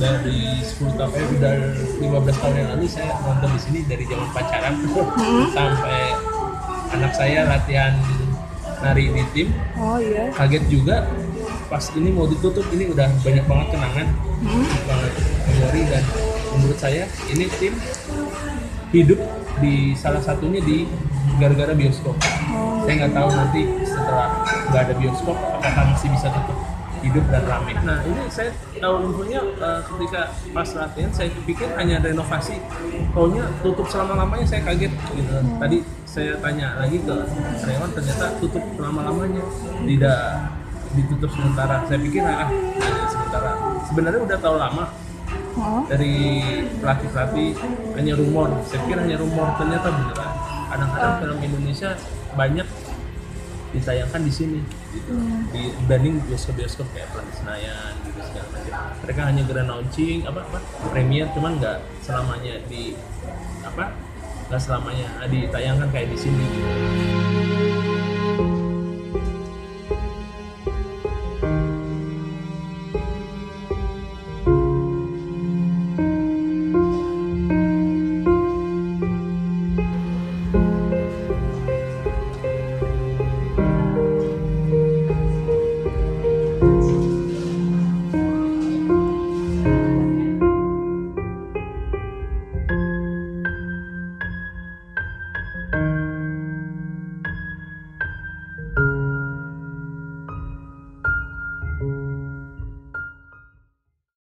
dari 10 tahun eh udah 15 tahun yang lalu saya nonton di sini dari zaman pacaran. Sampai anak saya latihan nari di tim. Oh iya. kaget juga pas ini mau ditutup ini udah banyak banget kenangan. Banget memori dan menurut saya ini tim hidup di salah satunya di gara-gara bioskop. Saya nggak tahu nanti setelah nggak ada bioskop apakah masih bisa tetap hidup dan ramai nah ini saya tahu infonya eh, ketika pas latihan saya pikir hanya renovasi taunya tutup selama lamanya saya kaget gitu. Tadi saya tanya lagi ke karyawan ternyata tutup selama lamanya tidak ditutup sementara. Saya pikir ah hanya sementara. Sebenarnya udah tahu lama. Oh. dari pelatih-pelatih hanya rumor. Saya pikir hanya rumor. Ternyata beneran. Kadang-kadang film Indonesia banyak ditayangkan di sini gitu. Dibanding bioskop-bioskop kayak Planet Senayan gitu segala macam. Mereka hanya grand launching apa apa premier cuman nggak selamanya di apa nggak selamanya ditayangkan kayak di sini gitu.